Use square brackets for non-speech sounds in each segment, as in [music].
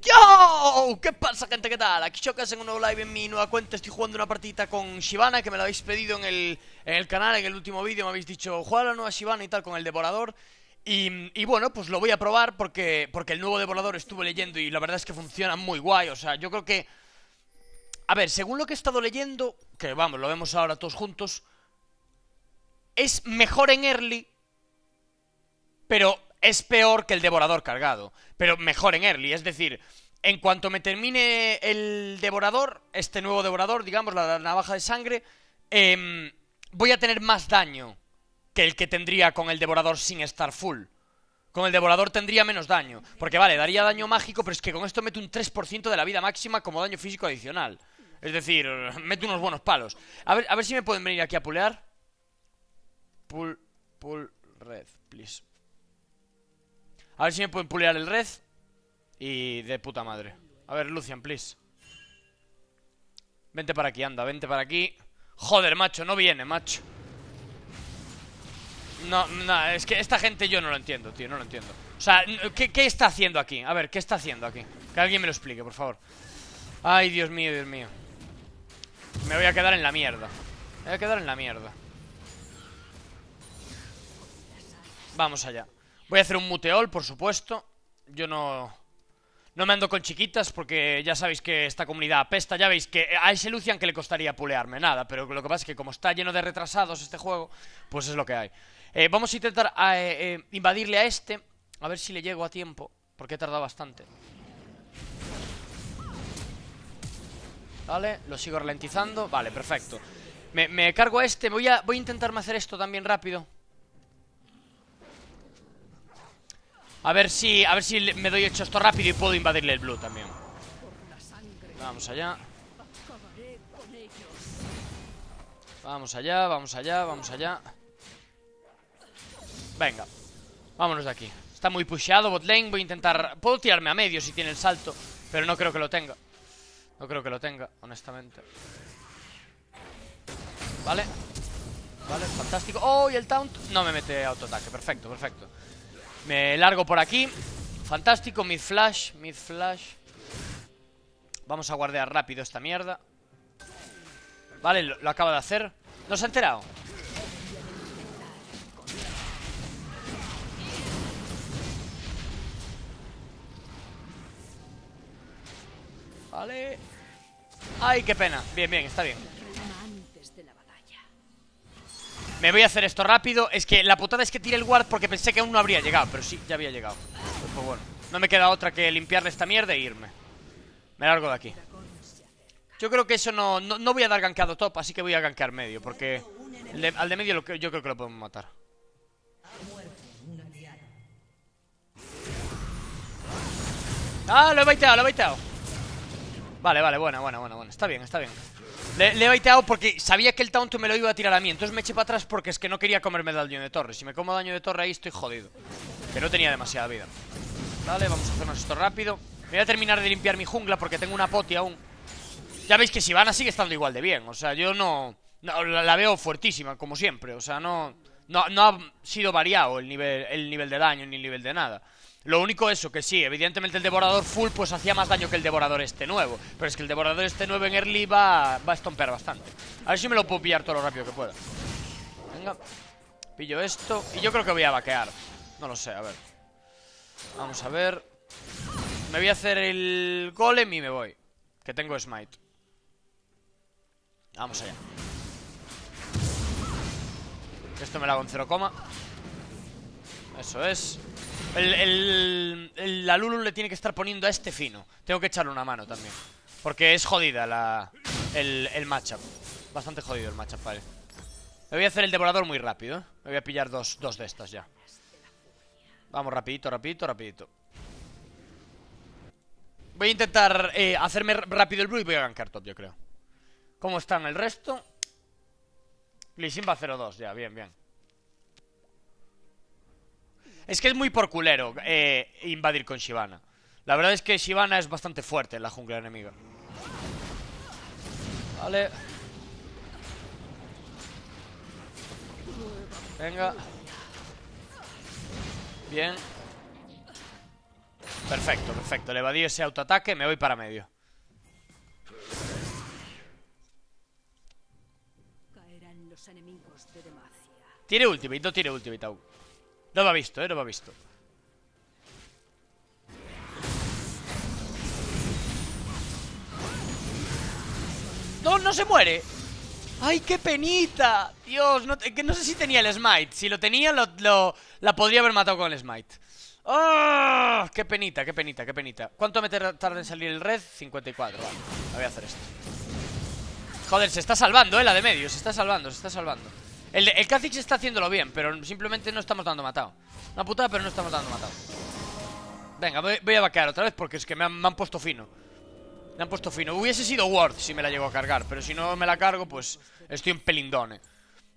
¡Yo! ¿Qué pasa, gente? ¿Qué tal? Aquí Chocas en un nuevo live en mi nueva cuenta Estoy jugando una partita con Shivana Que me lo habéis pedido en el, en el canal En el último vídeo me habéis dicho Juega la nueva Shivana y tal con el Devorador y, y, bueno, pues lo voy a probar porque, porque el nuevo Devorador estuve leyendo Y la verdad es que funciona muy guay O sea, yo creo que... A ver, según lo que he estado leyendo Que vamos, lo vemos ahora todos juntos Es mejor en early Pero es peor que el devorador cargado, pero mejor en early, es decir, en cuanto me termine el devorador, este nuevo devorador, digamos, la navaja de sangre, eh, voy a tener más daño que el que tendría con el devorador sin estar full. Con el devorador tendría menos daño, porque vale, daría daño mágico, pero es que con esto meto un 3% de la vida máxima como daño físico adicional. Es decir, [laughs] meto unos buenos palos. A ver, a ver si me pueden venir aquí a pulear. Pull, pull, red, please. A ver si me pueden pulear el red. Y de puta madre. A ver, Lucian, please. Vente para aquí, anda, vente para aquí. Joder, macho, no viene, macho. No, no, es que esta gente yo no lo entiendo, tío, no lo entiendo. O sea, ¿qué, ¿qué, está haciendo aquí? A ver, ¿qué está haciendo aquí? Que alguien me lo explique, por favor. Ay, Dios mío, Dios mío. Me voy a quedar en la mierda. Me voy a quedar en la mierda. Vamos allá. Voy a hacer un muteol, por supuesto. Yo no... No me ando con chiquitas porque ya sabéis que esta comunidad apesta. Ya veis que a ese Lucian que le costaría pulearme nada. Pero lo que pasa es que como está lleno de retrasados este juego, pues es lo que hay. Eh, vamos a intentar eh, eh, invadirle a este. A ver si le llego a tiempo. Porque he tardado bastante. Vale, lo sigo ralentizando. Vale, perfecto. Me, me cargo a este. Voy a, voy a intentarme hacer esto también rápido. A ver si, a ver si me doy hecho esto rápido y puedo invadirle el blue también. Vamos allá. Vamos allá, vamos allá, vamos allá. Venga. Vámonos de aquí. Está muy pusheado bot lane. Voy a intentar... Puedo tirarme a medio si tiene el salto. Pero no creo que lo tenga. No creo que lo tenga, honestamente. Vale. Vale, fantástico. ¡Oh! Y el taunt. No me mete autoataque. Perfecto, perfecto. Me largo por aquí. Fantástico, mid flash, mid flash. Vamos a guardear rápido esta mierda. Vale, lo, lo acaba de hacer. ¿No se ha enterado? Vale. Ay, qué pena. Bien, bien, está bien me voy a hacer esto rápido. Es que la putada es que tire el ward porque pensé que aún no habría llegado Pero sí, ya había llegado. Pues bueno, no me queda otra que limpiarle esta mierda e irme. Me largo de aquí. Yo creo que eso no, no, voy a dar gankeado top Así que voy a gankear medio Porque al de medio yo creo que lo podemos matar. Ah, lo he baiteado, lo he baiteado. Vale, vale, buena, buena, buena, buena. Está bien, está bien le, he baiteado porque sabía que el taunt me lo iba a tirar a mí. Entonces me eché para atrás porque es que no quería comerme daño de torre. Si me como daño de torre ahí estoy jodido. Que no tenía demasiada vida. Vale, vamos a hacernos esto rápido. Voy a terminar de limpiar mi jungla porque tengo una poti aún. Ya veis que Sivana sigue estando igual de bien. O sea, yo no... la, veo fuertísima, como siempre. O sea, no, no, no ha sido variado el nivel, el nivel de daño ni el nivel de nada lo único eso, que sí, evidentemente el devorador full pues hacía más daño que el devorador este nuevo. Pero es que el devorador este nuevo en early va, va a estompear bastante. A ver si me lo puedo pillar todo lo rápido que pueda. Venga Pillo esto. Y yo creo que voy a vaquear. No lo sé, a ver. Vamos a ver. Me voy a hacer el golem y me voy. Que tengo smite. Vamos allá. Esto me lo hago en 0, Eso es el, el, la Lulu le tiene que estar poniendo a este fino. Tengo que echarle una mano también. Porque es jodida la, el, el matchup. Bastante jodido el matchup, vale. Me voy a hacer el devorador muy rápido. ¿eh? Me voy a pillar dos, dos de estas ya. Vamos, rapidito, rapidito, rapidito. Voy a intentar eh, hacerme rápido el blue y voy a gankar top, yo creo. ¿Cómo están el resto? Lisimba 0-2, ya, bien, bien. Es que es muy por culero eh, invadir con Shivana. La verdad es que Shivana es bastante fuerte en la jungla enemiga. Vale. Venga. Bien. Perfecto, perfecto. Le evadí ese autoataque, me voy para medio. Tiene ultimate, no tiene ultimate aún. No lo ha visto, eh, no lo ha visto. No, no se muere. ¡Ay, qué penita! Dios, no, no sé si tenía el smite. Si lo tenía, lo, la podría haber matado con el smite. ¡Oh! ¡Qué penita, qué penita, qué penita! ¿Cuánto me tarda en salir el red? 54, vale. Voy a hacer esto. Joder, se está salvando, eh, la de medio. Se está salvando, se está salvando. El, el está haciéndolo bien, pero simplemente no estamos dando matado. Una putada, pero no estamos dando matado. Venga, voy, a vaquear otra vez porque es que me han, puesto fino. Me han puesto fino. Hubiese sido Worth si me la llego a cargar, pero si no me la cargo, pues estoy en pelindone.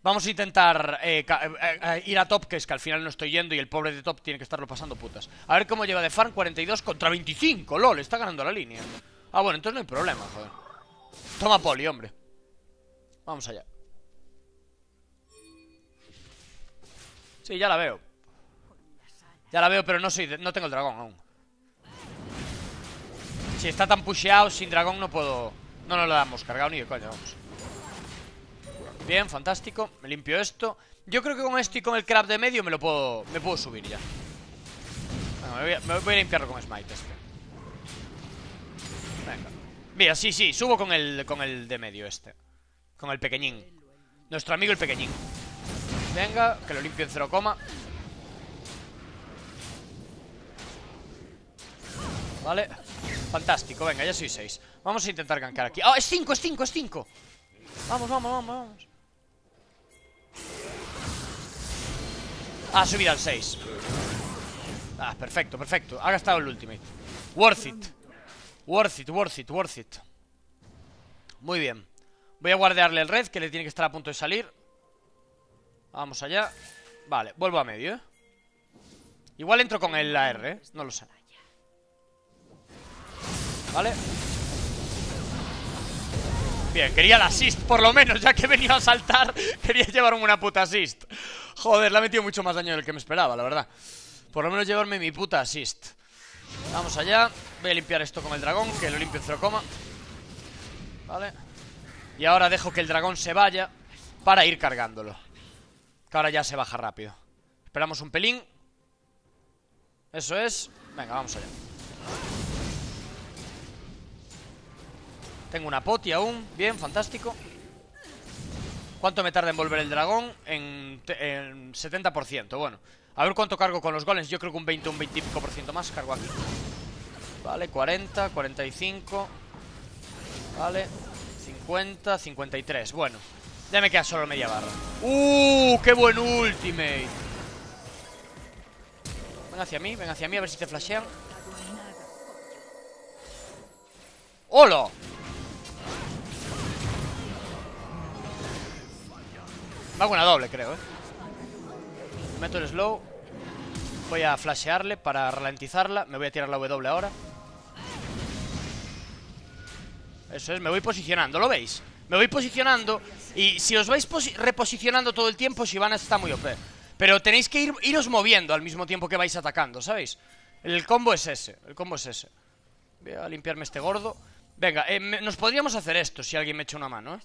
Vamos a intentar eh, eh, eh, ir a top, que es que al final no estoy yendo y el pobre de top tiene que estarlo pasando putas. A ver cómo lleva de farm 42 contra 25, lol, está ganando la línea. Ah, bueno, entonces no hay problema, joder. Toma poli, hombre. Vamos allá. Sí, ya la veo. Ya la veo, pero no soy no tengo el dragón aún. Si está tan pusheado, sin dragón no puedo... No nos lo damos cargado ni de coño, vamos. Bien, fantástico. Me limpio esto. Yo creo que con esto y con el crab de medio me lo puedo. Me puedo subir ya. me, voy a, limpiarlo con smite este. Venga. Mira, sí, sí, subo con el, con el de medio este. Con el pequeñín. Nuestro amigo el pequeñín. Venga, que lo limpio en cero coma. Vale. Fantástico, venga, ya soy 6 Vamos a intentar gankar aquí. ¡Ah, es 5, es 5, es 5! Vamos, vamos, vamos, vamos. Ha subido al 6 Ah, perfecto, perfecto. Ha gastado el ultimate. Worth it. Worth it, worth it, worth it. Muy bien. Voy a guardearle el red que le tiene que estar a punto de salir Vamos allá. Vale, vuelvo a medio, ¿eh? Igual entro con el AR, ¿eh? No lo sé. Vale. Bien, quería el assist por lo menos Ya que venía a saltar [laughs] Quería llevarme una puta assist. Joder, le ha metido mucho más daño del que me esperaba, la verdad. Por lo menos llevarme mi puta assist. Vamos allá. Voy a limpiar esto con el dragón Que lo limpio en cero coma. Vale. Y ahora dejo que el dragón se vaya Para ir cargándolo Que ahora ya se baja rápido. Esperamos un pelín. Eso es. Venga, vamos allá. Tengo una poti aún, bien, fantástico. ¿Cuánto me tarda en volver el dragón? En, 70%, bueno A ver cuánto cargo con los golems. Yo creo que un 20 un 20 por ciento más cargo aquí. Vale, 40, 45 Vale 50, 53 Bueno, ya me queda solo media barra ¡Uh! ¡Qué buen ultimate! Ven hacia mí, ven hacia mí A ver si te flashean ¡Hola! Me hago una doble, creo, ¿eh? Meto el slow Voy a flashearle para ralentizarla Me voy a tirar la W ahora Eso es, me voy posicionando, ¿lo veis? Me voy posicionando Y si os vais reposicionando todo el tiempo Shivana está muy OP Pero tenéis que ir, iros moviendo al mismo tiempo que vais atacando, ¿sabéis? El combo es ese, el combo es ese. Voy a limpiarme este gordo. Venga, eh, nos podríamos hacer esto si alguien me echa una mano, ¿eh?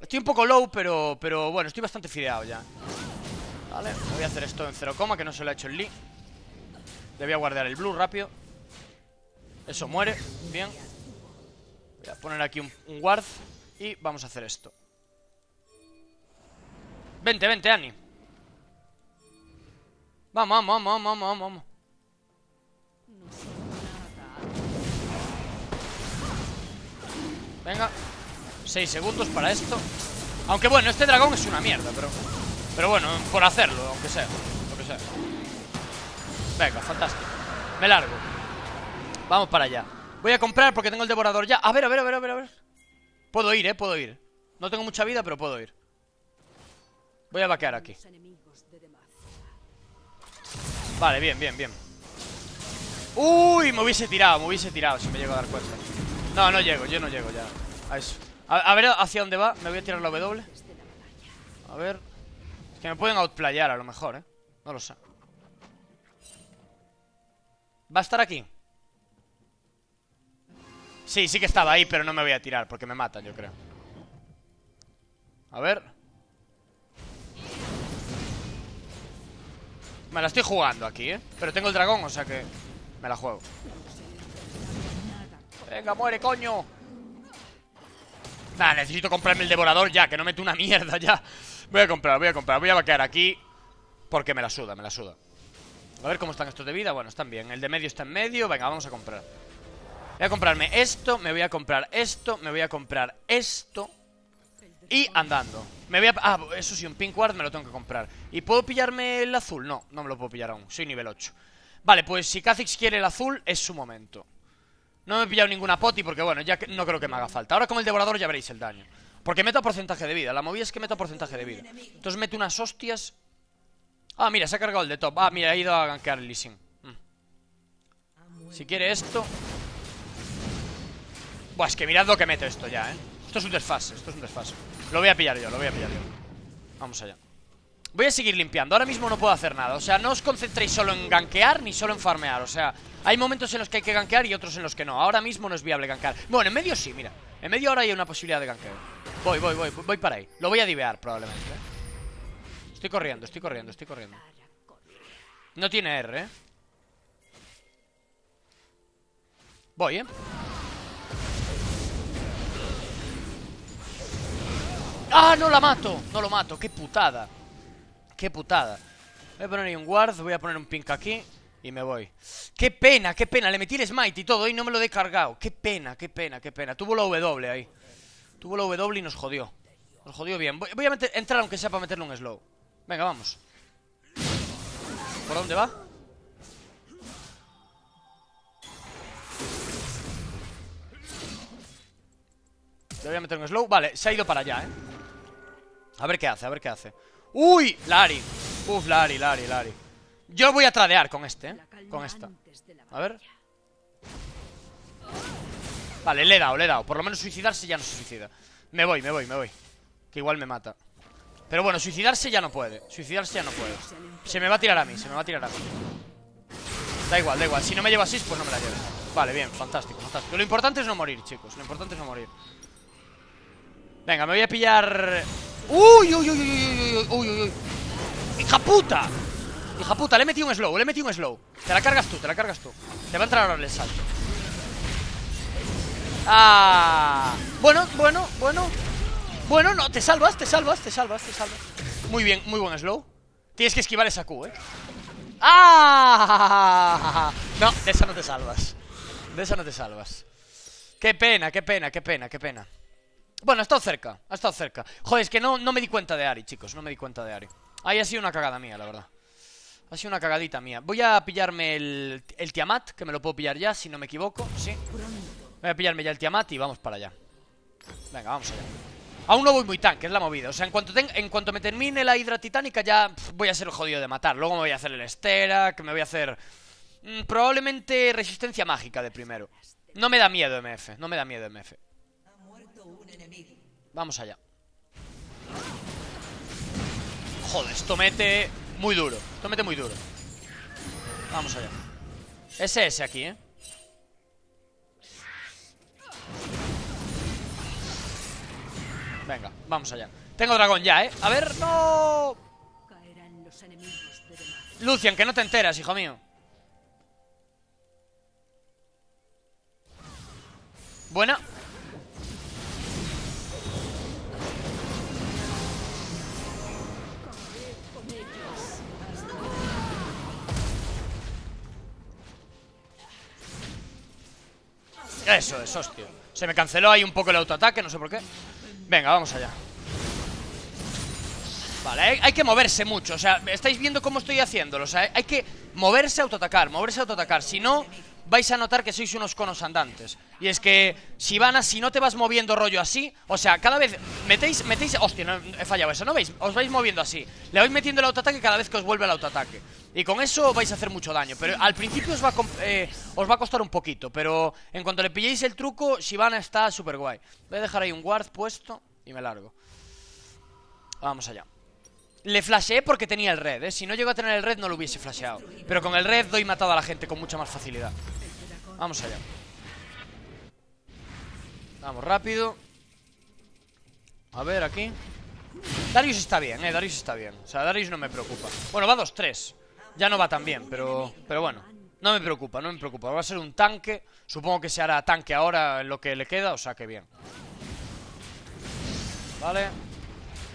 Estoy un poco low, pero, pero bueno, estoy bastante fideado ya. Vale, voy a hacer esto en 0, que no se lo ha hecho el Lee Le voy a guardar el blue rápido. Eso muere, bien. Voy a poner aquí un, un Y vamos a hacer esto Vente, vente, Annie Vamos, vamos, vamos, vamos, vamos, vamos. Venga 6 segundos para esto. Aunque bueno, este dragón es una mierda Pero pero bueno, por hacerlo, aunque sea Lo que sea. Venga, fantástico. Me largo. Vamos para allá. Voy a comprar porque tengo el devorador ya. A ver, a ver, a ver, a ver, a ver. Puedo ir, eh, puedo ir. No tengo mucha vida, pero puedo ir Voy a vaquear aquí Vale, bien, bien, bien Uy, me hubiese tirado, me hubiese tirado Si me llego a dar cuenta No, no llego, yo no llego ya A eso a, ver hacia dónde va. Me voy a tirar la W. A ver. Es que me pueden outplayar a lo mejor, ¿eh? No lo sé. Va a estar aquí. Sí, sí que estaba ahí, pero no me voy a tirar porque me matan, yo creo. A ver. Me la estoy jugando aquí, ¿eh? Pero tengo el dragón, o sea que me la juego. Venga, muere, coño. Nah, necesito comprarme el devorador ya, que no mete una mierda ya. Voy a comprar, voy a comprar. Voy a vaquear aquí porque me la suda, me la suda. A ver cómo están estos de vida. Bueno, están bien. El de medio está en medio. Venga, vamos a comprar. Voy a comprarme esto, me voy a comprar esto, me voy a comprar esto. Y andando. Me voy a... Ah, eso sí, un pink ward me lo tengo que comprar. ¿Y puedo pillarme el azul? No, no me lo puedo pillar aún. Soy nivel 8. Vale, pues si Kha'Zix quiere el azul, es su momento. No me he pillado ninguna poti porque, bueno, ya no creo que me haga falta. Ahora con el devorador ya veréis el daño. Porque meto porcentaje de vida. La movida es que meto porcentaje de vida. Entonces mete unas hostias. Ah, mira, se ha cargado el de top. Ah, mira, ha ido a gankear el leasing. Mm. Si quiere esto. Buah, es que mirad lo que meto esto ya, eh. Esto es un desfase, esto es un desfase. Lo voy a pillar yo, lo voy a pillar yo. Vamos allá. Voy a seguir limpiando, ahora mismo no puedo hacer nada O sea, no os concentréis solo en gankear ni solo en farmear O sea, hay momentos en los que hay que gankear y otros en los que no Ahora mismo no es viable gankear Bueno, en medio sí, mira En medio ahora hay una posibilidad de gankear Voy, voy, voy, voy para ahí Lo voy a divear probablemente ¿eh? Estoy corriendo, estoy corriendo, estoy corriendo No tiene R, ¿eh? Voy, ¿eh? ¡Ah, no la mato! No lo mato, qué putada. Qué putada. Voy a poner ahí un guard, voy a poner un pink aquí Y me voy. Qué pena, qué pena, le metí el smite y todo Y no me lo he cargado, qué pena, qué pena, qué pena. Tuvo la W ahí. Tuvo la W y nos jodió. Nos jodió bien. Voy, a entrar aunque sea para meterle un slow. Venga, vamos. ¿Por dónde va? Le voy a meter un slow. Vale, se ha ido para allá, eh A ver qué hace, a ver qué hace. ¡Uy! Lari. Uf, Lari, Lari, Lari. Yo voy a tradear con este, ¿eh? Con esta. A ver. Vale, le he dado, le he dado. Por lo menos suicidarse ya no se suicida. Me voy, me voy, me voy. Que igual me mata. Pero bueno, suicidarse ya no puede. Suicidarse ya no puede. Se me va a tirar a mí, se me va a tirar a mí. Da igual, da igual. Si no me llevo así, pues no me la llevo. Vale, bien, fantástico, fantástico. Lo importante es no morir, chicos. Lo importante es no morir. Venga, me voy a pillar ¡Uy, uy, uy, uy, uy, uy, uy, uy! ¡Hija puta! Hija puta, le he metido un slow, le he metido un slow Te la cargas tú, te la cargas tú Te va a entrar ahora el salto ¡Ah! Bueno, bueno, bueno Bueno, no, te salvas, te salvas, te salvas, te salvas Muy bien, muy buen slow Tienes que esquivar esa Q, ¿eh? ¡Ah! No, de esa no te salvas De esa no te salvas Qué pena, qué pena, qué pena, qué pena bueno, ha estado cerca, ha estado cerca. Joder, es que no, no me di cuenta de Ari, chicos No me di cuenta de Ari. Ahí ha sido una cagada mía, la verdad. Ha sido una cagadita mía. Voy a pillarme el, el Tiamat Que me lo puedo pillar ya, si no me equivoco Sí. Voy a pillarme ya el Tiamat y vamos para allá. Venga, vamos allá. Aún no voy muy tanque, es la movida. O sea, en cuanto, en cuanto me termine la hidra titánica Ya voy a ser jodido de matar. Luego me voy a hacer el Estera Que me voy a hacer... Mm, probablemente resistencia mágica de primero. No me da miedo MF No me da miedo MF Vamos allá. Joder, esto mete muy duro. Esto mete muy duro. Vamos allá. Ese ese aquí, ¿eh? Venga, vamos allá. Tengo dragón ya, ¿eh? A ver, no. Lucian, que no te enteras, hijo mío. Buena Eso es, hostia. Se me canceló ahí un poco el autoataque, no sé por qué. Venga, vamos allá. Vale, hay, que moverse mucho O sea, estáis viendo cómo estoy haciéndolo O sea, hay que moverse, autoatacar Moverse, autoatacar. Si no, vais a notar que sois unos conos andantes Y es que, si van a, si no te vas moviendo rollo así O sea, cada vez metéis, metéis Hostia, no, he fallado eso, ¿no veis? Os vais moviendo así. Le vais metiendo el autoataque cada vez que os vuelve el autoataque. Y con eso vais a hacer mucho daño Pero al principio os va, a, eh, os va a costar un poquito Pero en cuanto le pilléis el truco Shivana está súper guay Voy a dejar ahí un guard puesto Y me largo. Vamos allá. Le flasheé porque tenía el red, ¿eh? Si no llego a tener el red no lo hubiese flasheado. Pero con el red doy matado a la gente con mucha más facilidad. Vamos allá Vamos rápido. A ver, aquí. Darius está bien, eh, Darius está bien. O sea, Darius no me preocupa. Bueno, va 2-3 Ya no va tan bien, pero, pero bueno. No me preocupa, no me preocupa. Va a ser un tanque. Supongo que se hará tanque ahora en lo que le queda O sea, que bien. Vale.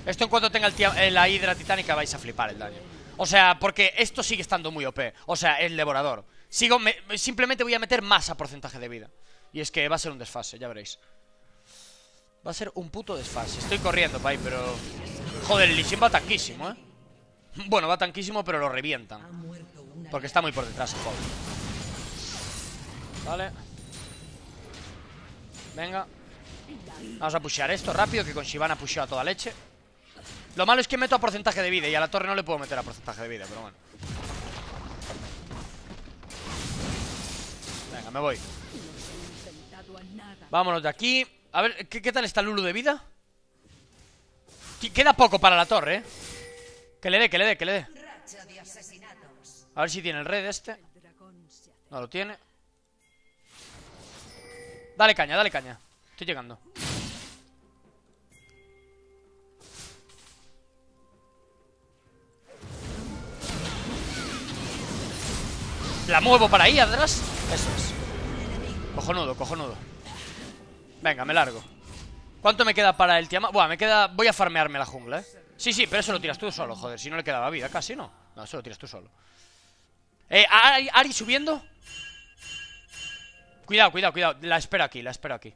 Esto en cuanto tenga el eh, la hidra titánica vais a flipar el daño. O sea, porque esto sigue estando muy OP O sea, el devorador. Sigo, simplemente voy a meter más a porcentaje de vida. Y es que va a ser un desfase, ya veréis Va a ser un puto desfase. Estoy corriendo, pay, pero... Joder, el va tanquísimo, ¿eh? Bueno, va tanquísimo, pero lo revientan. Porque está muy por detrás, joder. Vale. Venga. Vamos a pushear esto rápido Que con Shivana pusheo a toda leche. Lo malo es que meto a porcentaje de vida Y a la torre no le puedo meter a porcentaje de vida, pero bueno. Venga, me voy. Vámonos de aquí a ver, ¿qué, tal está Lulu de vida? Queda poco para la torre, ¿eh? Que le dé, que le dé, que le dé. A ver si tiene el red este. No lo tiene. Dale caña, dale caña. Estoy llegando. La muevo para ahí, atrás. Eso es. Cojonudo, cojonudo Venga, me largo. ¿Cuánto me queda para el Tiamat? Buah, me queda... Voy a farmearme la jungla, ¿eh? Sí, sí, pero eso lo tiras tú solo, joder Si no le quedaba vida, casi, ¿no? No, eso lo tiras tú solo. Eh, Ari, subiendo Cuidado, cuidado, cuidado. La espero aquí, la espero aquí.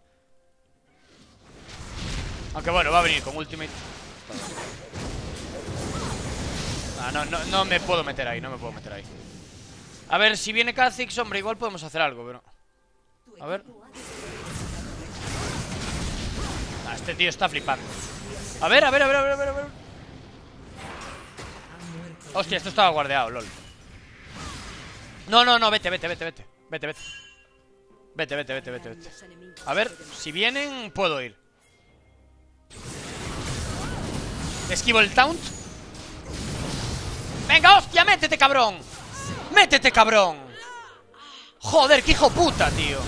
Aunque bueno, va a venir con ultimate. Ah, no, no, no me puedo meter ahí, no me puedo meter ahí. A ver, si viene Kha'Zix, hombre, igual podemos hacer algo, pero... A ver este tío está flipando. A ver, a ver, a ver, a ver, a ver, Hostia, esto estaba guardeado, lol. No, no, no, vete, vete, vete, vete. Vete, vete. Vete, vete, vete, vete, vete. A ver, si vienen, puedo ir. Esquivo el taunt. Venga, hostia, métete, cabrón. Métete, cabrón. Joder, qué hijo puta, tío.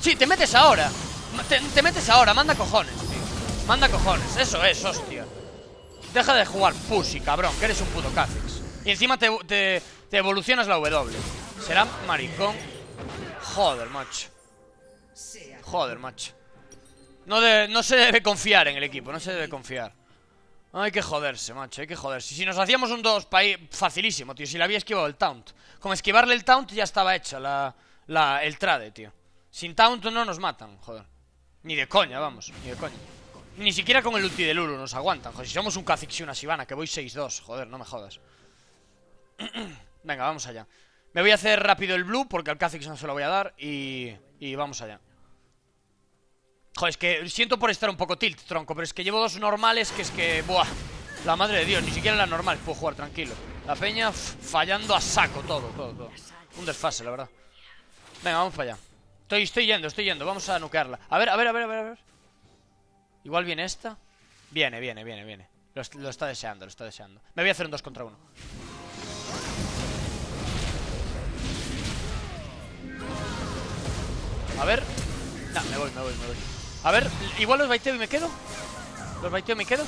Sí, te metes ahora. Te metes ahora, manda cojones Manda cojones, eso es, hostia. Deja de jugar pussy, cabrón Que eres un puto Kha'Zix Y encima te, te, evolucionas la W. Será maricón. Joder, macho. Joder, macho. No, no se debe confiar en el equipo No se debe confiar. Hay que joderse, macho, hay que joderse. Si nos hacíamos un 2 país facilísimo, tío. Si le había esquivado el taunt. Con esquivarle el taunt ya estaba hecha la, la, el trade, tío. Sin taunt no nos matan, joder. Ni de coña, vamos, ni de coña ni siquiera con el ulti de Lulu nos aguantan. Joder, si somos un Kha'Zix y una Sivana, que voy 6-2. Joder, no me jodas. [clears throat] Venga, vamos allá. Me voy a hacer rápido el blue porque al Kha'Zix no se lo voy a dar y, y vamos allá. Joder, es que siento por estar un poco tilt, tronco, pero es que llevo dos normales que es que... Buah, la madre de Dios, ni siquiera la normal puedo jugar tranquilo. La peña fallando a saco, todo, todo, todo. Un desfase, la verdad. Venga, vamos para allá. Estoy, estoy yendo, estoy yendo, vamos a nukearla. A ver, a ver, a ver, a ver, a ver. Igual viene esta. Viene, viene, viene, viene. Lo, está deseando, lo está deseando. Me voy a hacer un 2 contra 1 A ver. No, me voy, me voy, me voy. A ver, igual los baiteo y me quedo. Los baiteo y me quedo.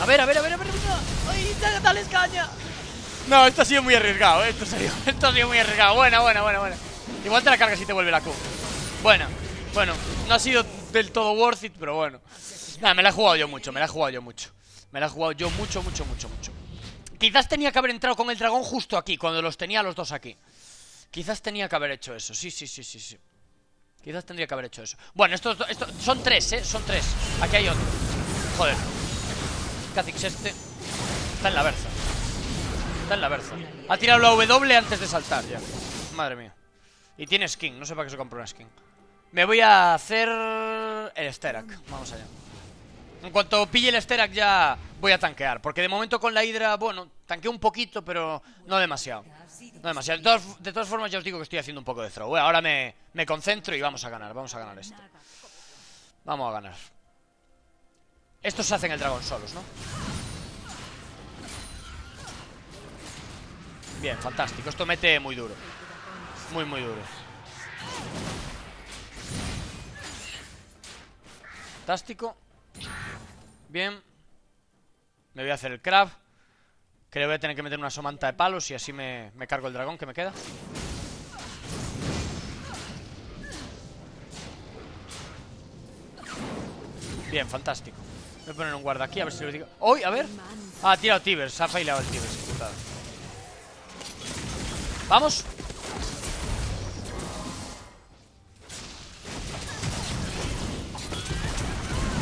A ver, a ver, a ver, a ver ¡Ay, dale caña! No, esto ha sido muy arriesgado, ¿eh? esto, ha sido, [laughs] esto ha sido muy arriesgado. Buena, buena, buena, buena. Igual te la cargas y te vuelve la Q. Buena, bueno, no ha sido del todo worth it, pero bueno. Nada, me la he jugado yo mucho, me la he jugado yo mucho. Me la he jugado yo mucho, mucho, mucho, mucho. Quizás tenía que haber entrado con el dragón justo aquí, cuando los tenía los dos aquí. Quizás tenía que haber hecho eso, sí, sí, sí, sí, sí. Quizás tendría que haber hecho eso. Bueno, estos, estos son tres, ¿eh? Son tres. Aquí hay otro. Joder. Kha'Zix este. Está en la berza. Está en la berza. Ha tirado la W antes de saltar ya. Madre mía. Y tiene skin, no sé para qué se compró una skin. Me voy a hacer el Sterak. Vamos allá. En cuanto pille el Sterak ya voy a tanquear. Porque de momento con la Hydra, bueno, tanqueo un poquito, pero no demasiado. No demasiado. De todas, formas ya os digo que estoy haciendo un poco de throw. ahora me, me concentro y vamos a ganar. Vamos a ganar esto. Vamos a ganar. Estos se hacen el dragón solos, ¿no? Bien, fantástico. Esto mete muy duro. Muy, muy duro. Fantástico. Bien. Me voy a hacer el crab. Que le voy a tener que meter una somanta de palos y así me, me cargo el dragón que me queda. Bien, fantástico. Voy a poner un guarda aquí, a ver si lo digo. ¡Uy! A ver. Ah, ha tirado Tibers. Ha failado el Tibers. Vamos.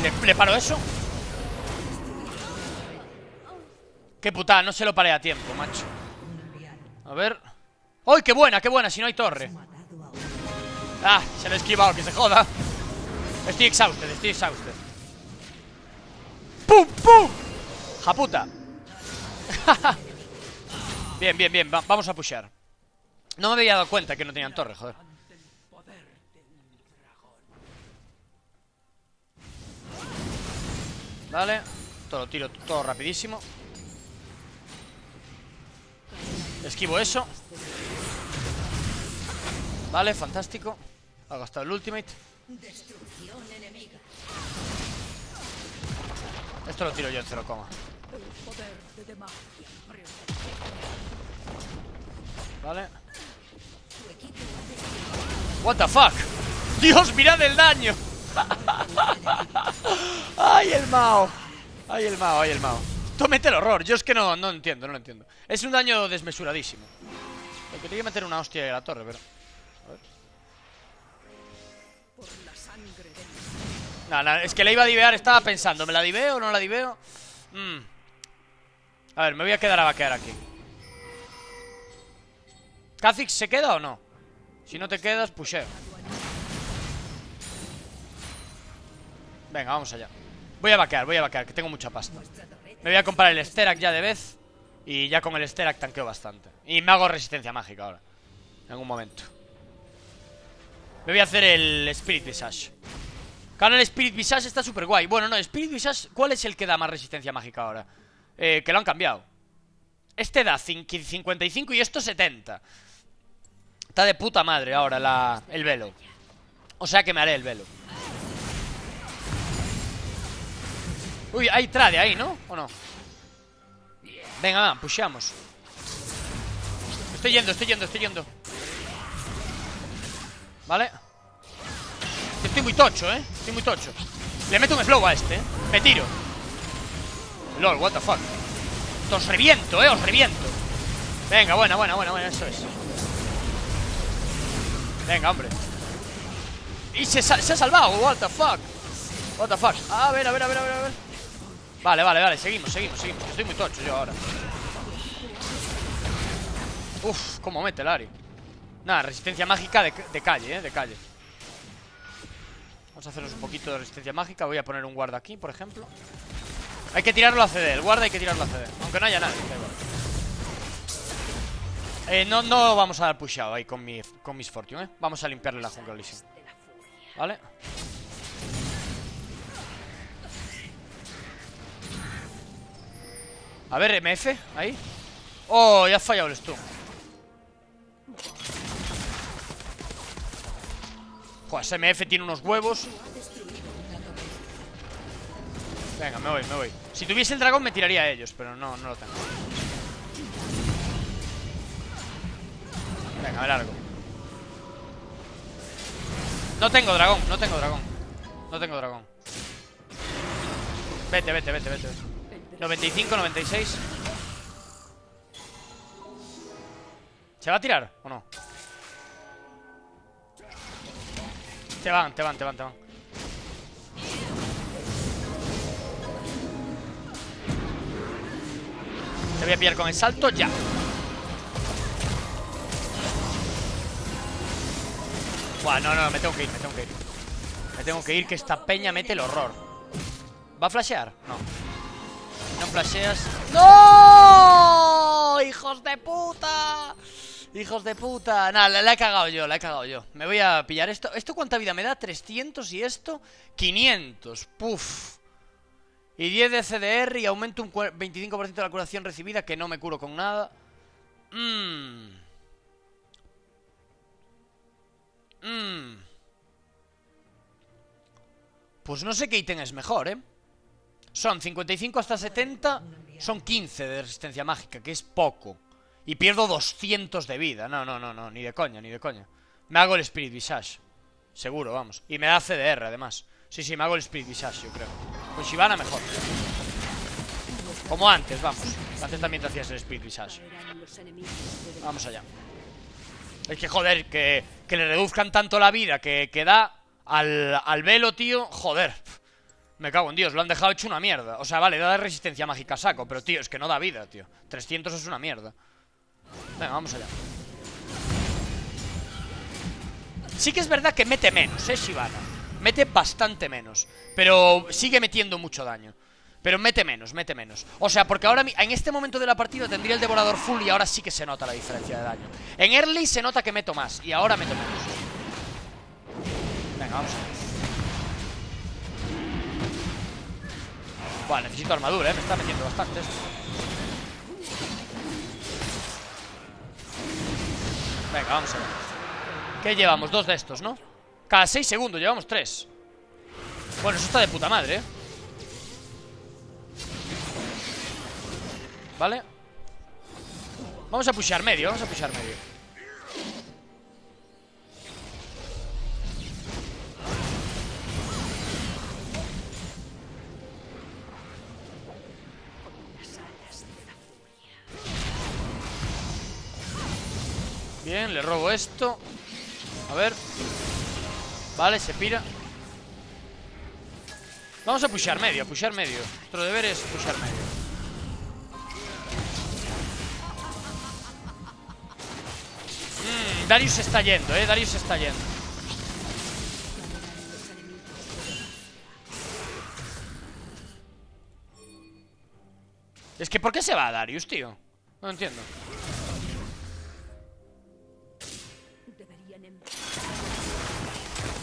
¿Le, ¿Le paro eso? Qué putada, no se lo paré a tiempo, macho A ver ¡Uy, qué buena, qué buena! Si no hay torre Ah, se le he esquivado, que se joda Estoy exhausted, estoy exhausted ¡Pum, pum! ¡Japuta! [laughs] bien, bien, bien, vamos a pushear No me había dado cuenta que no tenían torre, joder Vale Todo lo tiro todo rapidísimo. Esquivo eso. Vale, fantástico. Ha gastado el ultimate. Esto lo tiro yo en cero coma. Vale. What the fuck Dios, mirad el daño [laughs] Ay, el Mao Ay, el Mao, ay, el Mao mete el horror, yo es que no, no entiendo, no lo entiendo Es un daño desmesuradísimo Lo que tiene que meter una hostia en la torre, pero a ver. es que la iba a divear, estaba pensando ¿Me la diveo o no la diveo? Mm. A ver, me voy a quedar a vaquear aquí ¿Kha'Zix se queda o no? Si no te quedas, pusheo Venga, vamos allá. Voy a vaquear, voy a vaquear, que tengo mucha pasta. Me voy a comprar el Sterak ya de vez Y ya con el Sterak tanqueo bastante. Y me hago resistencia mágica ahora En algún momento. Me voy a hacer el Spirit Visage. Claro, el Spirit Visage está súper guay Bueno, no, Spirit Visage, ¿cuál es el que da más resistencia mágica ahora? Eh, que lo han cambiado. Este da 55 y esto 70 Está de puta madre ahora el velo. O sea que me haré el velo Uy, hay trade ahí, ¿no? ¿O no? Venga, va, pusheamos Estoy yendo, estoy yendo, estoy yendo. Vale Estoy muy tocho, ¿eh? Estoy muy tocho. Le meto un slow a este, ¿eh? Me tiro. LOL, what the fuck. Os reviento, ¿eh? Os reviento. Venga, buena, buena, buena, buena Eso es. Venga, hombre. Y se, se ha salvado, what the fuck. What the fuck. A ver, a ver, a ver, a ver, a ver Vale, vale, vale, seguimos, seguimos, seguimos. Estoy muy tocho yo ahora. Uf, cómo mete el Ari. Nada, resistencia mágica de, calle, eh, de calle. Vamos a hacernos un poquito de resistencia mágica. Voy a poner un guarda aquí, por ejemplo. Hay que tirarlo a CD, el guarda hay que tirarlo a CD Aunque no haya nadie, eh, no, no vamos a dar pushado ahí con, mi, con mis Fortune, ¿eh? Vamos a limpiarle la jungla ¿Vale? A ver, MF, ahí. Oh, ya ha fallado el stun. Joder, MF tiene unos huevos. Venga, me voy, me voy. Si tuviese el dragón me tiraría a ellos Pero no, no lo tengo. Venga, me largo. No tengo dragón, no tengo dragón. No tengo dragón. Vete, vete, vete, vete 95, 96 ¿Se va a tirar o no? Te van, te van, te van, te van. Te voy a pillar con el salto ya. Buah, no, no, me tengo que ir, me tengo que ir. Me tengo que ir que esta peña mete el horror. ¿Va a flashear? No no. ¡Hijos de puta! ¡Hijos de puta! Nada, la, he cagado yo, la he cagado yo. Me voy a pillar esto. ¿Esto cuánta vida me da? 300 y esto 500. Puf. Y 10 de CDR y aumento un 25% de la curación recibida que no me curo con nada. Mmm. Mmm. Pues no sé qué ítem es mejor, ¿eh? Son 55 hasta 70, son 15 de resistencia mágica, que es poco. Y pierdo 200 de vida. No, no, no, no, ni de coña, ni de coña. Me hago el Spirit Visage. Seguro, vamos. Y me da CDR, además. Sí, sí, me hago el Spirit Visage, yo creo. Con Shivana mejor. Como antes, vamos. Antes también te hacías el Spirit Visage. Vamos allá. Es que, joder, que, que le reduzcan tanto la vida que, que da al, al velo, tío. Joder. Me cago en Dios, lo han dejado hecho una mierda. O sea, vale, da resistencia mágica saco, pero tío, es que no da vida, tío. 300 es una mierda. Venga, vamos allá. Sí que es verdad que mete menos, eh, Shivana. Mete bastante menos. Pero sigue metiendo mucho daño. Pero mete menos, mete menos. O sea, porque ahora en este momento de la partida tendría el devorador full y ahora sí que se nota la diferencia de daño. En early se nota que meto más y ahora meto menos. Venga, vamos a Vale, necesito armadura, ¿eh? Me está metiendo bastante esto. Venga, vamos a ver. ¿Qué llevamos? Dos de estos, ¿no? Cada seis segundos, llevamos tres. Bueno, eso está de puta madre, ¿eh? ¿Vale? Vamos a pushear medio, vamos a pushear medio Bien, le robo esto. A ver. Vale, se pira. Vamos a pushear medio, pushear medio. Nuestro deber es pushear medio. Mmm, Darius está yendo, eh Darius está yendo. Es que ¿por qué se va Darius, tío? No entiendo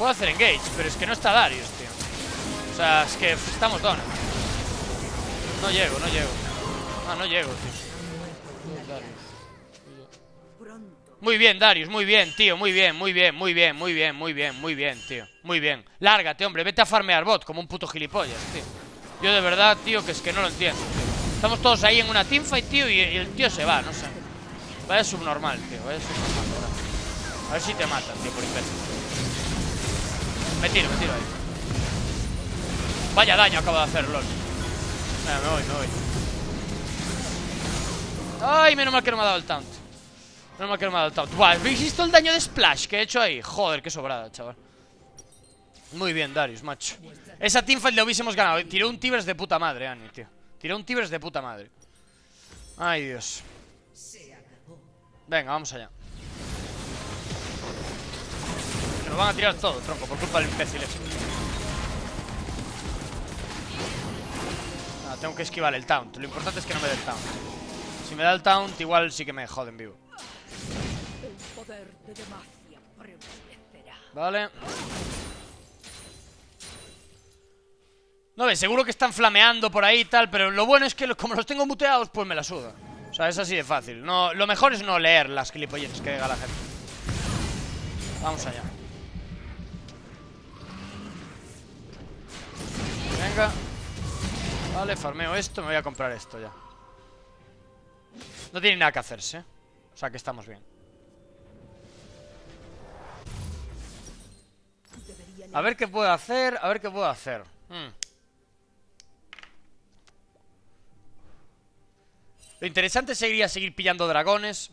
Puedo hacer engage, pero es que no está Darius, tío. O sea, es que estamos down. No llego, no llego. Ah, no llego, tío. Muy bien, Darius, muy bien, tío Muy bien, muy bien, muy bien, muy bien, muy bien, muy bien, tío. Muy bien. Lárgate, hombre, vete a farmear bot como un puto gilipollas, tío. Yo de verdad, tío, que es que no lo entiendo Estamos todos ahí en una teamfight, tío Y el tío se va, no sé. Vaya subnormal, tío, vaya subnormal A ver si te matan, tío, por imbécil me tiro, me tiro ahí. Vaya daño acabo de hacer, lol. Venga, me voy, me voy. Ay, menos mal que no me ha dado el taunt. Menos mal que no me ha dado el taunt. Buah, ¿habéis visto el daño de splash que he hecho ahí? Joder, qué sobrada, chaval. Muy bien, Darius, macho. Esa teamfight le hubiésemos ganado. Tiró un Tibers de puta madre, Annie, tío. Tiró un Tibers de puta madre. Ay, Dios. Venga, vamos allá Nos van a tirar todo, tronco, por culpa del imbécil ah, tengo que esquivar el taunt. Lo importante es que no me dé el taunt. Si me da el taunt, igual sí que me joden vivo. Vale. No ve, seguro que están flameando por ahí y tal, pero lo bueno es que como los tengo muteados, pues me la suda. O sea, es así de fácil. No, lo mejor es no leer las gilipolleces que diga la gente. Vamos allá. Venga. Vale, farmeo esto Me voy a comprar esto ya. No tiene nada que hacerse O sea que estamos bien. A ver qué puedo hacer A ver qué puedo hacer. Hmm. Lo interesante sería seguir pillando dragones.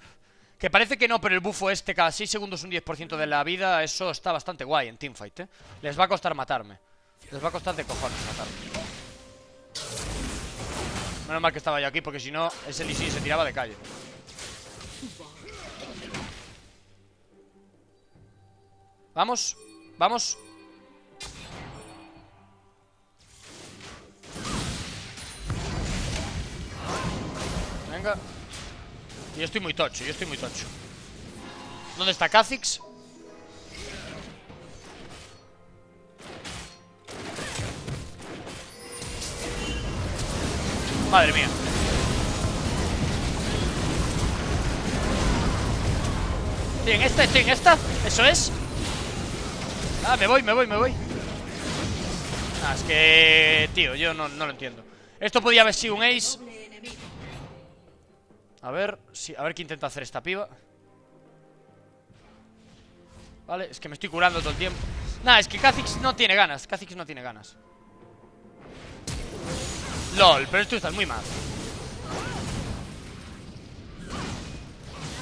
Que parece que no, pero el bufo este Cada 6 segundos un 10% de la vida Eso está bastante guay en teamfight, ¿eh? Les va a costar matarme les va a costar de cojones matarme. Menos mal que estaba yo aquí, porque si no, ese Lee se tiraba de calle. Vamos, vamos. Venga. Yo estoy muy tocho, yo estoy muy tocho. ¿Dónde está Kha'Zix? Madre mía. Estoy en esta, estoy en esta. Eso es. Ah, me voy, me voy, me voy. Ah, es que... Tío, yo no, no lo entiendo Esto podía haber sido un ace A ver si, A ver qué intenta hacer esta piba Vale, es que me estoy curando todo el tiempo Nada, es que Kha'Zix no tiene ganas Kha'Zix no tiene ganas LOL, pero tú estás muy mal.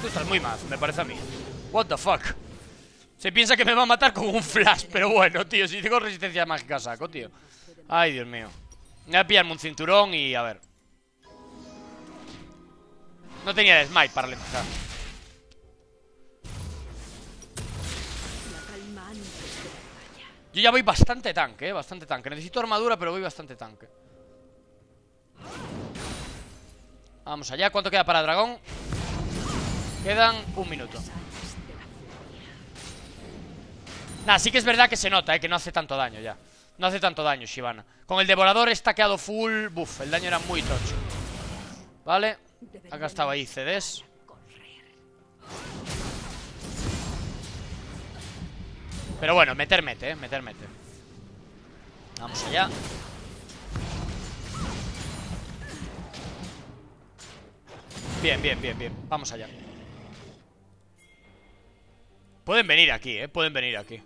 Tú estás muy mal, me parece a mí. What the fuck Se piensa que me va a matar con un flash Pero bueno, tío, si tengo resistencia mágica saco, tío. Ay, Dios mío. Voy a pillarme un cinturón y a ver. No tenía el smite para ralentizar Yo ya voy bastante tanque, eh, bastante tanque. Necesito armadura, pero voy bastante tanque Vamos allá, ¿cuánto queda para dragón? Quedan un minuto. Nada, sí que es verdad que se nota, eh, que no hace tanto daño ya. No hace tanto daño Shivana. Con el devorador está quedado full Buf, el daño era muy tocho. Vale, acá estaba ahí CDs Pero bueno, meter mete, eh Meter mete. Vamos allá Bien, bien, bien, bien. Vamos allá. Pueden venir aquí, eh Pueden venir aquí.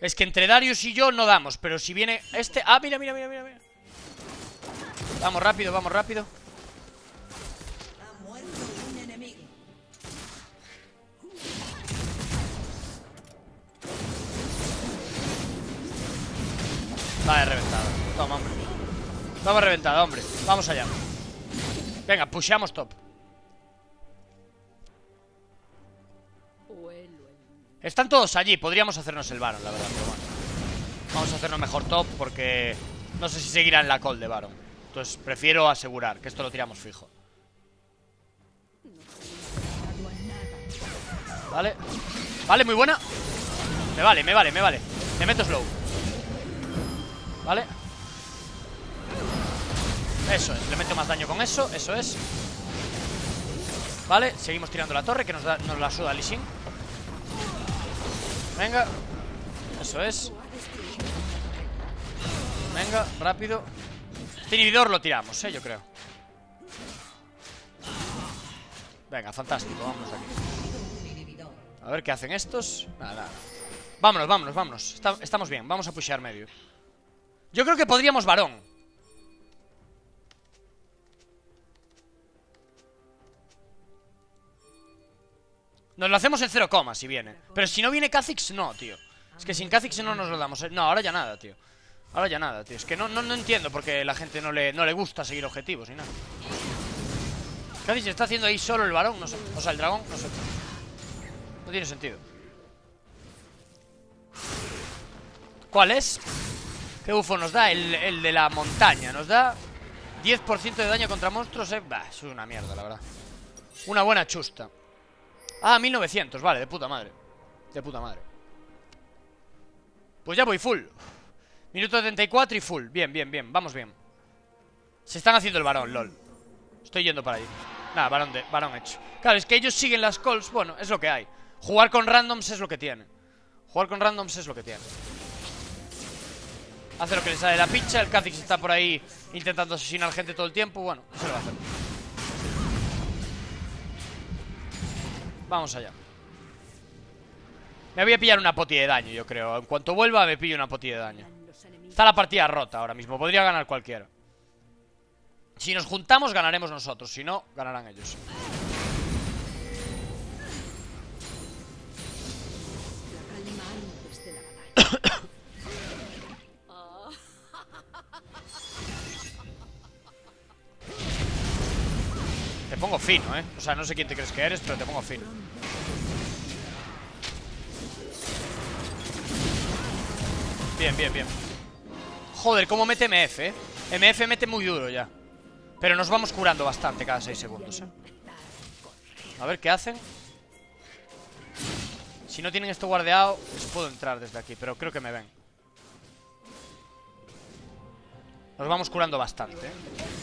Es que entre Darius y yo no damos Pero si viene este... Ah, mira, mira, mira, mira, mira. Vamos rápido, vamos rápido. Vale, reventada Toma, hombre. Vamos reventada, hombre. Vamos allá Venga, pushamos top. Están todos allí, podríamos hacernos el Baron, la verdad, pero bueno. Vamos a hacernos mejor top porque No sé si seguirán la call de Baron. Entonces prefiero asegurar que esto lo tiramos fijo. Vale. Vale, muy buena. Me vale, me vale, me vale. Me meto slow. Vale Eso es, le meto más daño con eso Eso es. Vale, seguimos tirando la torre Que nos, da, nos la suda Lee Venga Eso es. Venga, rápido. Este lo tiramos, eh, yo creo. Venga, fantástico, vámonos aquí. A ver qué hacen estos. Nada, nada Vámonos, vámonos, vámonos Estamos bien, vamos a pushear medio. Yo creo que podríamos varón Nos lo hacemos en 0, si viene. Pero si no viene Kha'Zix, no, tío. Es que sin Kha'Zix no nos lo damos No, ahora ya nada, tío. Ahora ya nada, tío. Es que no, no, no entiendo por qué la gente no le, no le gusta seguir objetivos y nada. Kha'Zix está haciendo ahí solo el varón, no sé. O sea, el dragón, no sé. No tiene sentido. ¿Cuál es? ¿Qué bufo nos da? El, de la montaña Nos da 10% de daño contra monstruos eh. Bah, eso es una mierda, la verdad. Una buena chusta Ah, 1900, vale, de puta madre. De puta madre. Pues ya voy full. Minuto 74 y full, bien, bien, bien. Vamos bien. Se están haciendo el varón, lol. Estoy yendo para ahí Nada, varón, de, varón hecho. Claro, es que ellos siguen las calls Bueno, es lo que hay. Jugar con randoms es lo que tiene Jugar con randoms es lo que tiene Hace lo que le sale la pincha El Kha'Zix está por ahí intentando asesinar gente todo el tiempo Bueno, eso lo va a hacer Vamos allá. Me voy a pillar una poti de daño, yo creo. En cuanto vuelva me pillo una poti de daño. Está la partida rota ahora mismo. Podría ganar cualquiera. Si nos juntamos ganaremos nosotros. Si no, ganarán ellos Te pongo fino, ¿eh? O sea, no sé quién te crees que eres, pero te pongo fino Bien, bien, bien Joder, cómo mete MF, ¿eh? MF mete muy duro ya Pero nos vamos curando bastante cada 6 segundos, ¿eh? A ver qué hacen Si no tienen esto guardeado Les puedo entrar desde aquí, pero creo que me ven Nos vamos curando bastante, ¿eh?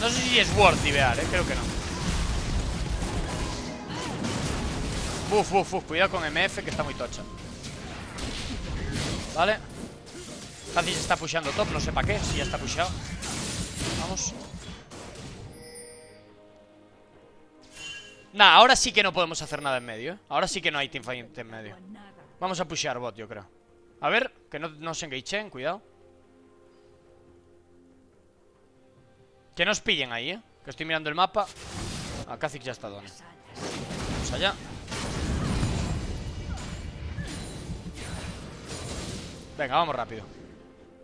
No sé si es worth divear, eh, creo que no. Uf, uf, uf, cuidado con MF que está muy tocha Vale. Kha'Zix está pusheando top, no sé para qué Si ya está pusheado. Vamos. Nah, ahora sí que no podemos hacer nada en medio ¿eh? Ahora sí que no hay teamfight en medio. Vamos a pushear bot, yo creo. A ver, que no, no se engageen, cuidado Que nos pillen ahí, ¿eh? Que estoy mirando el mapa. A Kha'Zix ya está donde. Vamos allá. Venga, vamos rápido.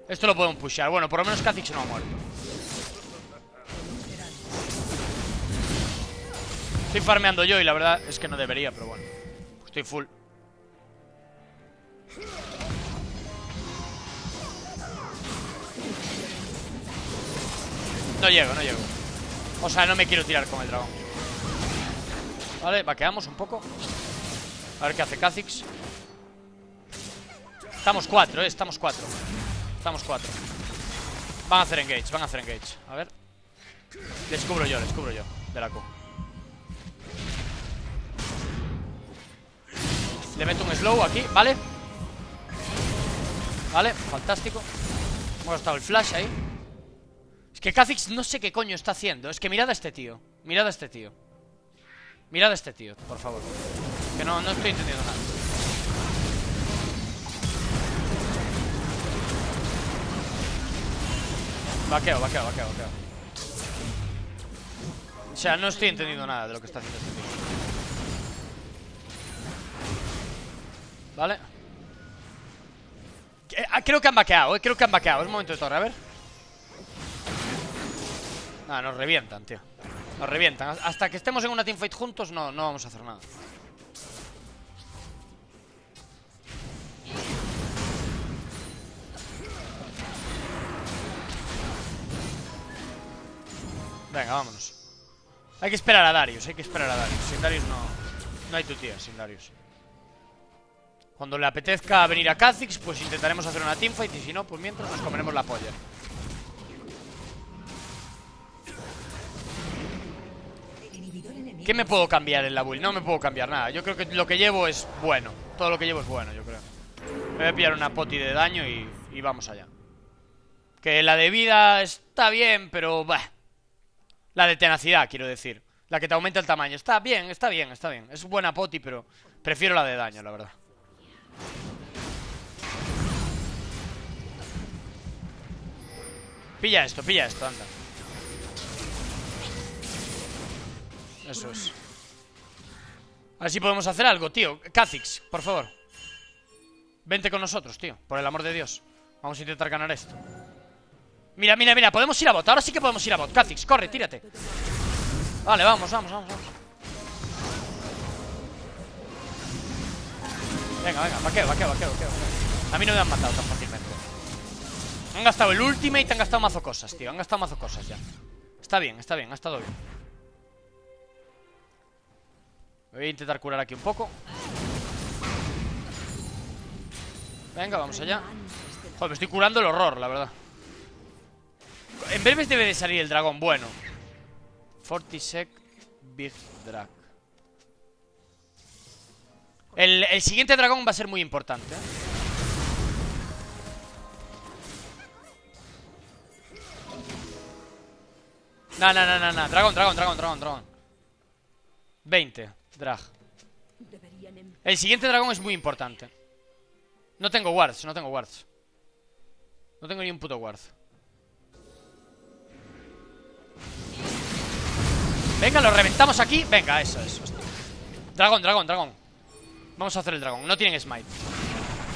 Esto lo podemos pushear. Bueno, por lo menos Kha'Zix no ha muerto. Estoy farmeando yo y la verdad es que no debería, pero bueno. Estoy full No llego, no llego. O sea, no me quiero tirar con el dragón. Vale, vaqueamos un poco. A ver qué hace Kha'Zix. Estamos cuatro, eh, estamos cuatro. Estamos cuatro. Van a hacer engage, van a hacer engage. A ver. Les cubro yo, les cubro yo De la Q. Le meto un slow aquí, ¿vale? Vale, fantástico. Hemos estado el flash ahí que Kha'Zix no sé qué coño está haciendo. Es que mirad a este tío. Mirad a este tío. Mirad a este tío, por favor. Que no, no estoy entendiendo nada. Vaqueo, vaqueo, vaqueo, vaqueo. O sea, no estoy entendiendo nada de lo que está haciendo este tío. Vale ah, Creo que han vaqueado, eh, creo que han vaqueado. Es momento de torre, a ver Ah, nos revientan, tío. Nos revientan. Hasta que estemos en una teamfight juntos no, no vamos a hacer nada. Venga, vámonos. Hay que esperar a Darius, hay que esperar a Darius. Sin Darius no, no hay tu tía, sin Darius. Cuando le apetezca venir a Kha'Zix Pues intentaremos hacer una teamfight Y si no, pues mientras nos comeremos la polla ¿Qué me puedo cambiar en la build? No me puedo cambiar nada. Yo creo que lo que llevo es bueno. Todo lo que llevo es bueno, yo creo. Me voy a pillar una poti de daño y, vamos allá. Que la de vida está bien, pero... La de tenacidad, quiero decir. La que te aumenta el tamaño. Está bien, está bien, está bien. Es buena poti, pero prefiero la de daño, la verdad. Pilla esto, pilla esto, anda Eso es A ver podemos hacer algo, tío. Kha'Zix, por favor. Vente con nosotros, tío Por el amor de Dios. Vamos a intentar ganar esto. Mira, mira, mira, podemos ir a bot. Ahora sí que podemos ir a bot. Kha'Zix, corre, tírate. Vale, vamos, vamos, vamos, vamos. Venga, venga, vaqueo, vaqueo, vaqueo, vaqueo. A mí no me han matado tan fácilmente. Han gastado el ultimate Han gastado mazo cosas, tío. Han gastado mazo cosas ya. Está bien, está bien, ha estado bien Voy a intentar curar aquí un poco. Venga, vamos allá. Joder, me estoy curando el horror, la verdad. En breves debe de salir el dragón, bueno. 40 Big Drag el, el, siguiente dragón va a ser muy importante. ¿eh? No, no, no, no, no Dragón, dragón, dragón, dragón, dragón. 20, drag. El siguiente dragón es muy importante. No tengo wards, no tengo wards. No tengo ni un puto ward. Venga, lo reventamos aquí. Venga, eso es. Dragón, dragón, dragón. Vamos a hacer el dragón. No tienen smite.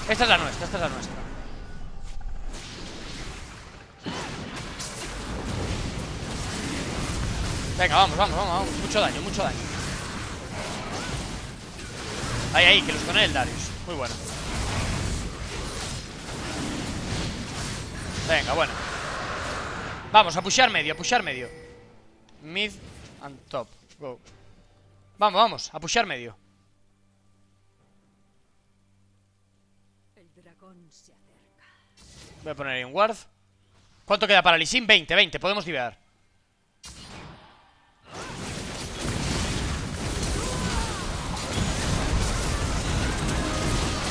Esta es la nuestra, esta es la nuestra. Venga, vamos, vamos, vamos, vamos. Mucho daño, mucho daño Ahí, ahí, que los con el Darius Muy bueno Venga, bueno Vamos, a pushear medio, a pushear medio Mid and top. Go. Vamos, vamos, a pushear medio. Voy a poner ahí un ward. ¿Cuánto queda para Lisin? 20, 20, podemos divear.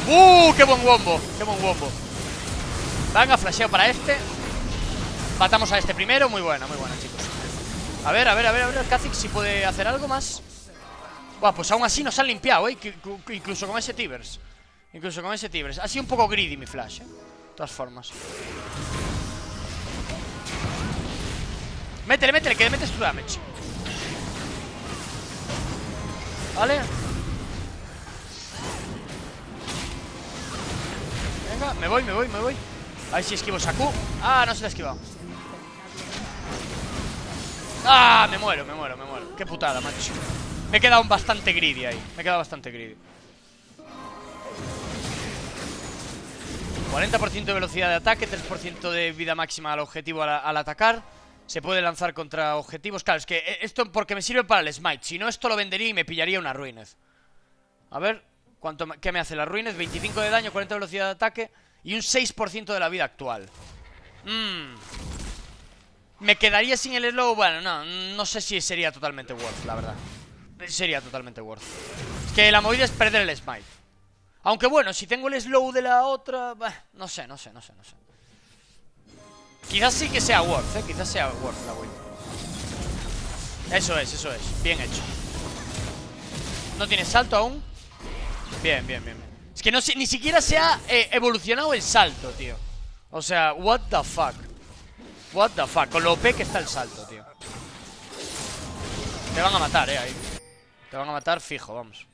¡Uh! ¡Qué buen wombo! ¡Qué buen wombo! Venga, flasheo para este. Matamos a este primero, muy buena, muy buena, chicos. A ver, a ver, a ver, a ver Kha'Zix si puede hacer algo más. Buah, pues aún así nos han limpiado, eh. Incluso con ese Tibers Incluso con ese Tibers Ha sido un poco greedy mi flash, eh. De todas formas. Métele, métele, que le metes tu damage. Vale Venga, me voy, me voy, me voy. A ver si esquivo Saku Ah, no se la ha esquivado. Ah, me muero, me muero, me muero. Qué putada, macho. Me he quedado bastante greedy ahí Me he quedado bastante greedy. 40% de velocidad de ataque 3% de vida máxima al objetivo al, atacar. Se puede lanzar contra objetivos. Claro, es que eh, esto porque me sirve para el smite. Si no, esto lo vendería y me pillaría una Ruined. A ver ¿cuánto, ¿Qué me hace la Ruined? 25 de daño, 40 de velocidad de ataque Y un 6% de la vida actual. Mmm me quedaría sin el slow, bueno, no, no sé si sería totalmente worth, la verdad. Sería totalmente worth. Es que la movida es perder el smite. Aunque bueno, si tengo el slow de la otra, no sé, no sé, no sé, no sé. Quizás sí que sea worth, eh, quizás sea worth la build Eso es, eso es, bien hecho. ¿No tiene salto aún? Bien, bien, bien, Es que no ni siquiera se ha eh, evolucionado el salto, tío. O sea, what the fuck. What the fuck, con lo OP que está el salto, tío. Te van a matar, eh, ahí. Te van a matar fijo, vamos.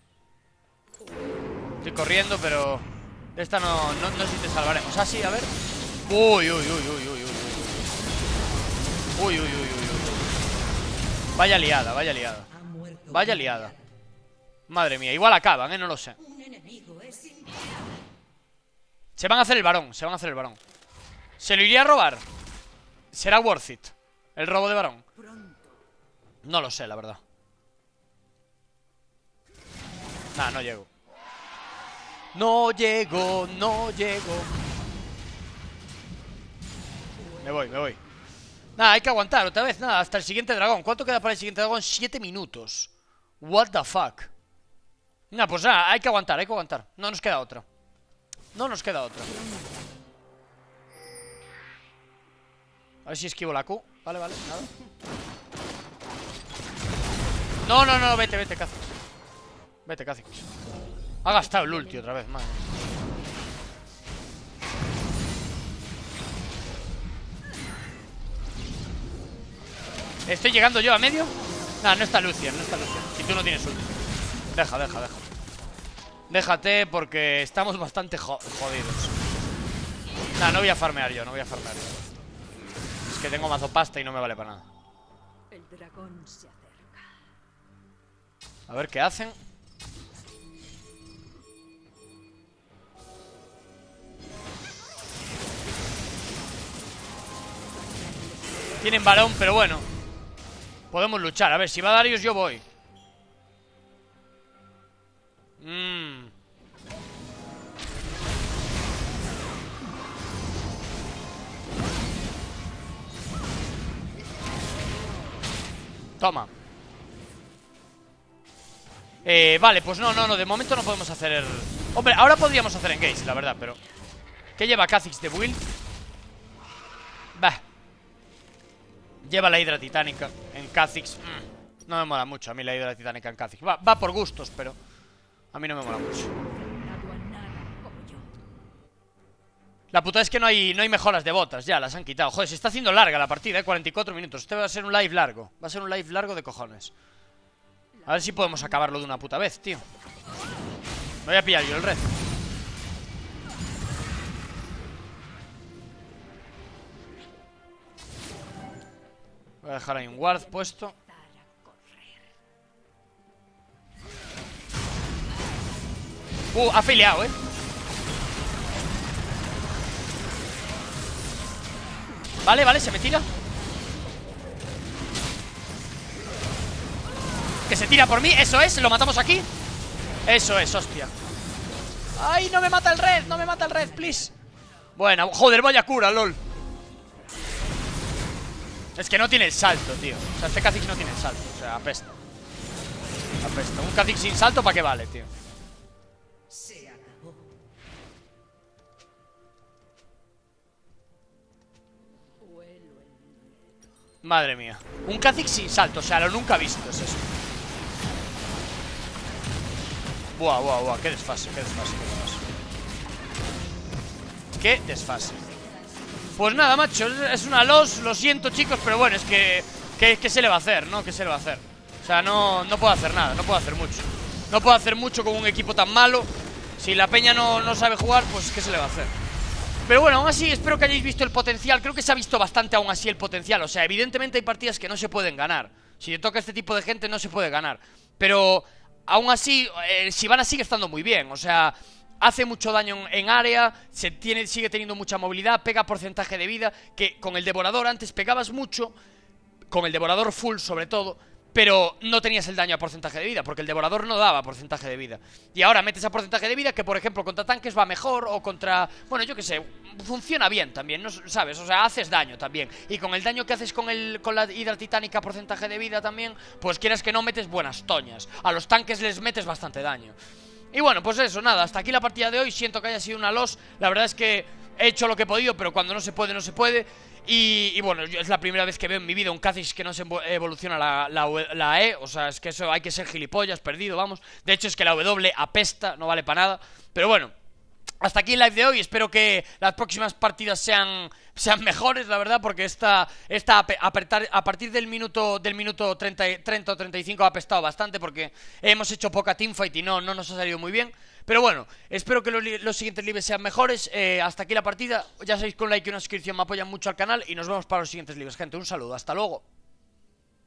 Estoy corriendo, pero De esta no, no, no sé si te salvaremos. Ah, sí, a ver. Uy, uy, uy, uy, uy, uy Uy, uy, uy, uy, uy Vaya liada, vaya liada. Vaya liada Madre mía, igual acaban, eh, no lo sé. Se van a hacer el varón, se van a hacer el varón. ¿Se lo iría a robar? ¿Será worth it? ¿El robo de varón? No lo sé, la verdad. Nah, no llego. No llego, no llego. Me voy, me voy. Nada, hay que aguantar otra vez, nada, hasta el siguiente dragón. ¿Cuánto queda para el siguiente dragón? Siete minutos. What the fuck Nada, pues nada, hay que aguantar, hay que aguantar. No nos queda otra No nos queda otra A ver si esquivo la Q. Vale, vale, nada. No, no, no, vete, vete, Kha'Zix Vete, Kha'Zix Ha gastado el ulti otra vez, madre ¿Estoy llegando yo a medio? No, no está Lucian, no está Lucian. Si tú no tienes ulti Deja, deja, deja Déjate porque estamos bastante jodidos No, no voy a farmear yo, no voy a farmear yo que tengo mazo pasta y no me vale para nada. El dragón se acerca. A ver qué hacen. Tienen balón, pero bueno. Podemos luchar. A ver, si va Darius, yo voy. Mmm. Toma. Eh, Vale, pues no, no, no De momento no podemos hacer el... Hombre, ahora podríamos hacer engage, la verdad, pero ¿Qué lleva Kha'Zix de build? Bah. Lleva la hidra titánica En Kha'Zix. Mm, No me mola mucho a mí la hidra titánica en Kha'Zix. Va por gustos, pero A mí no me mola mucho. La puta es que no hay, no hay mejoras de botas, ya, las han quitado. Joder, se está haciendo larga la partida, ¿eh? 44 minutos. Este va a ser un live largo, va a ser un live largo de cojones. A ver si podemos acabarlo de una puta vez, tío. Voy a pillar yo el red. Voy a dejar ahí un ward puesto Uh, afiliado, eh. Vale, vale, se me tira. Que se tira por mí, eso es, lo matamos aquí. Eso es, hostia. Ay, no me mata el red, no me mata el red, please. Bueno, joder, vaya cura, lol. Es que no tiene el salto, tío. O sea, este Kha'Zix no tiene el salto, o sea, apesta. Apesta, un Kha'Zix sin salto, ¿para qué vale, tío? Madre mía. Un Kha'Zix sin salto, o sea, lo nunca visto es eso. Buah, buah, buah, qué desfase, qué desfase, qué desfase. Qué desfase. Pues nada, macho, es una los, lo siento chicos, pero bueno, es que... ¿Qué, se le va a hacer, no? ¿Qué se le va a hacer? O sea, no, no puedo hacer nada, no puedo hacer mucho No puedo hacer mucho con un equipo tan malo Si la peña no, no sabe jugar, pues ¿qué se le va a hacer? Pero bueno, aún así espero que hayáis visto el potencial. Creo que se ha visto bastante aún así el potencial. O sea, evidentemente hay partidas que no se pueden ganar. Si te toca este tipo de gente no se puede ganar. Pero aún así, eh, Sivana sigue estando muy bien. O sea, hace mucho daño en área, se tiene, sigue teniendo mucha movilidad, pega porcentaje de vida, que con el devorador antes pegabas mucho, con el devorador full sobre todo, pero no tenías el daño a porcentaje de vida, porque el devorador no daba porcentaje de vida. Y ahora metes a porcentaje de vida que, por ejemplo, contra tanques va mejor o contra... Bueno, yo qué sé, funciona bien también, ¿no? ¿sabes? O sea, haces daño también. Y con el daño que haces con, el, con la hidra titánica porcentaje de vida también, pues quieras que no metes buenas toñas. A los tanques les metes bastante daño. Y bueno, pues eso, nada, hasta aquí la partida de hoy. Siento que haya sido una loss. La verdad es que he hecho lo que he podido, pero cuando no se puede, no se puede. Y, bueno, es la primera vez que veo en mi vida un Kha'Zix que no se evoluciona la, la, E. O sea, es que eso hay que ser gilipollas, perdido, vamos. De hecho, es que la W apesta, no vale para nada. Pero bueno, hasta aquí el live de hoy. Espero que las próximas partidas sean, sean mejores, la verdad, porque esta, esta a, partir del minuto del minuto 30, 30 o 35 ha apestado bastante porque hemos hecho poca teamfight y no, no nos ha salido muy bien. Pero bueno, espero que los, siguientes lives sean mejores. Eh, hasta aquí la partida. Ya sabéis un like y una suscripción me apoyan mucho al canal y nos vemos para los siguientes lives, gente. Un saludo, hasta luego.